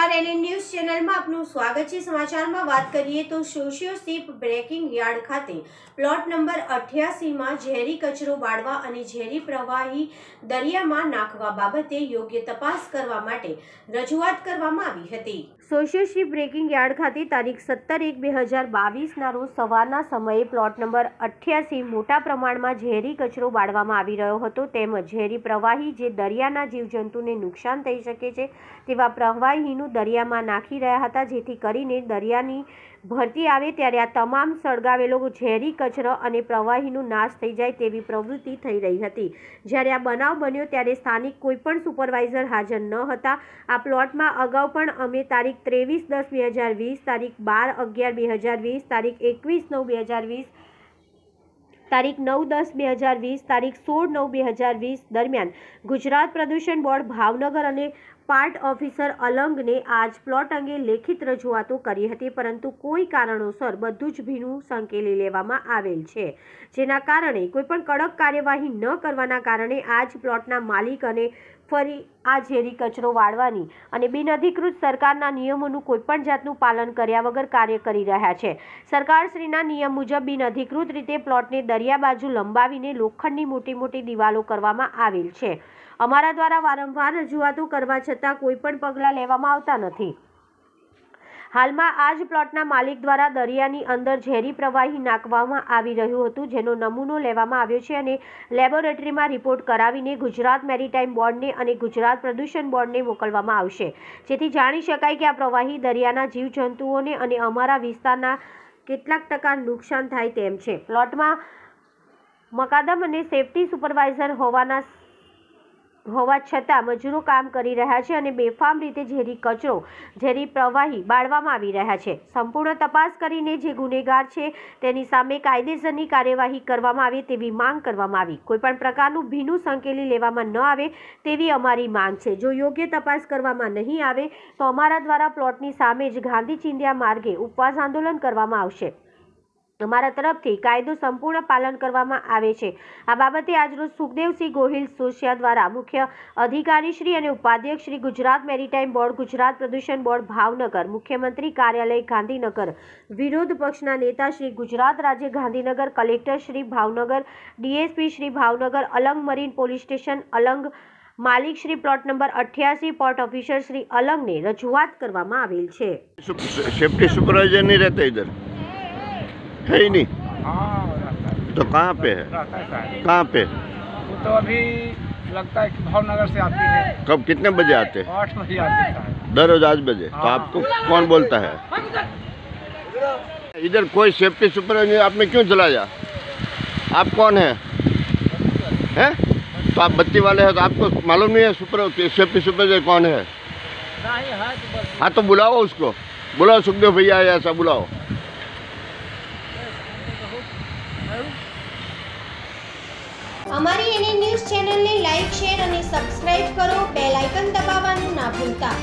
નમસ્કાર, NN news ચેનલમાં આપનું સ્વાગત છે. સમાચારમાં વાત કરીએ તો સોશિયોશિપ બ્રેકિંગ યાર્ડ ખાતે પ્લોટ નંબર અઠ્યાસીમાં ઝેરી કચરો બાળવા અને ઝેરી પ્રવાહી દરિયામાં નાખવા બાબતે યોગ્ય તપાસ કરવા માટે રજૂઆત કરવામાં આવી હતી. સોશિયોશિપ બ્રેકિંગ યાર્ડ ખાતે તારીખ સત્તર એક બે હજાર બાવીસના રોજ સવારના સમયે પ્લોટ નંબર અઠ્યાસી મોટા પ્રમાણમાં ઝેરી કચરો બાળવામાં આવી રહ્યો હતો. તેમજ ઝેરી પ્રવાહી જે દરિયાના જીવજંતુને નુકસાન થઈ શકે છે તેવા પ્રવાહીનું દરિયામાં નાખી રહ્યા હતા, જેથી કરીને દરિયાની ભરતી આવે ત્યારે આ તમામ સળગાવેલો ઝેરી કચરો અને પ્રવાહીનું નાશ થઈ જાય તેવી પ્રવૃત્તિ થઈ રહી હતી. જ્યારે આ બનાવ બન્યો ત્યારે સ્થાનિક કોઈપણ સુપરવાઇઝર હાજર ન હતા. આ પ્લોટમાં અગાઉ પણ અમે તારીખ ત્રેવીસ દસ બે હજાર વીસ, તારીખ બાર અગિયાર બે હજાર વીસ, તારીખ એકવીસ નવ બે હજાર વીસ તારીખ નવ દસ બે હજાર વીસ, તારીખ સોળ નવ બે હજાર વીસ દરમિયાન ગુજરાત પ્રદૂષણ બોર્ડ ભાવનગર અને પાર્ટ ઓફિસર અલંગને આજ પ્લોટ અંગે લેખિત રજૂઆતો કરી હતી, પરંતુ કોઈ કારણોસર બધું જ ભીનું સંકેલી લેવામાં આવેલ છે. જેના કારણે કોઈપણ કડક કાર્યવાહી ન કરવાના કારણે આજ પ્લોટના માલિક અને ફરી આ ઝેરી કચરો વાળવાની અને બિનઅધિકૃત સરકારના નિયમોનું કોઈપણ જાતનું પાલન કર્યા વગર કાર્ય કરી રહ્યા છે. સરકારશ્રીના નિયમ મુજબ બિનઅધિકૃત રીતે પ્લોટને દરિયા બાજુ લંબાવીને લોખંડની મોટી મોટી દિવાલો કરવામાં આવેલ છે. અમારા દ્વારા વારંવાર રજૂઆતો કરવા છતાં કોઈ પણ પગલાં લેવામાં આવતા નથી. હાલમાં આ જ પ્લોટના માલિક દ્વારા દરિયાની અંદર ઝેરી પ્રવાહી નાખવામાં આવી રહ્યું હતું, જેનો નમૂનો લેવામાં આવ્યો છે અને લેબોરેટરીમાં રિપોર્ટ કરાવીને ગુજરાત મેરીટાઈમ બોર્ડને અને ગુજરાત પ્રદૂષણ બોર્ડને મોકલવામાં આવશે. જેથી જાણી શકાય કે આ પ્રવાહી દરિયાના જીવજંતુઓને અને અમારા વિસ્તારના કેટલાક ટકા નુકસાન થાય તેમ છે. પ્લોટમાં મકાદમ અને સેફટી સુપરવાઇઝર હોવાના હોવા છતાં મજૂરો કામ કરી રહ્યા છે અને બેફામ રીતે ઝેરી કચરો, ઝેરી પ્રવાહી બાળવામાં આવી રહ્યા છે. સંપૂર્ણ તપાસ કરીને જે ગુનેગાર છે તેની સામે કાયદેસરની કાર્યવાહી કરવામાં આવે તેવી માંગ કરવામાં આવી. કોઈપણ પ્રકારનું ભીનું સંકેલી લેવામાં ન આવે તેવી અમારી માંગ છે. જો યોગ્ય તપાસ કરવામાં નહીં આવે તો અમારા દ્વારા પ્લોટની સામે જ ગાંધી ચિંધ્યા માર્ગે ઉપવાસ આંદોલન કરવામાં આવશે. અમારા તરફથી કાયદો સંપૂર્ણ પાલન કરવામાં આવે છે. આ બાબતે આજરોજ સુખદેવસિંહ ગોહિલ સોશિયા દ્વારા મુખ્ય અધિકારી શ્રી અને ઉપાધ્યક્ષ શ્રી ગુજરાત મેરીટાઈમ બોર્ડ, ગુજરાત પ્રદૂષણ બોર્ડ, ભાવનગર, મુખ્યમંત્રી કાર્યાલય, ગાંધીનગર, વિરોધ પક્ષના નેતા શ્રી ગુજરાત રાજ્ય, Gandhinagar collector Shri Bhavnagar, DSP Shri Bhavnagar, Alang marine police station, Alang માલિક શ્રી પ્લોટ નંબર અઠ્યાસી, પોર્ટ ઓફિસર શ્રી અલંગને રજૂઆત કરવામાં આવેલ છે. સેફ્ટી સુપરવાઇઝરની રહેતા ઇધર है ही नहीं। हाँ तो कहाँ पे है? है कहाँ पे? तो अभी लगता है कि भावनगर से आती है। कब कितने बजे आते? हैं आठ बजे आती है। साहब दररोज आठ बजे। तो हाँ। आपको कौन बोलता है? इधर कोई सेफ्टी सुपरवाइजर आपने क्यों चलाया आप कौन है? हैं? तो आप बत्ती वाले हैं तो आपको मालूम नहीं है सुपर सेफ्टी सुपरवाइजर कौन है? हाँ तो बुलाओ उसको। बुलाओ सुखदेव भैया ऐसा बुलाओ। અમારી એનએન ન્યૂઝ ચેનલને લાઈક શેર અને સબસ્ક્રાઇબ કરો. બેલ આઇકન દબાવવાનું ના ભૂલતા.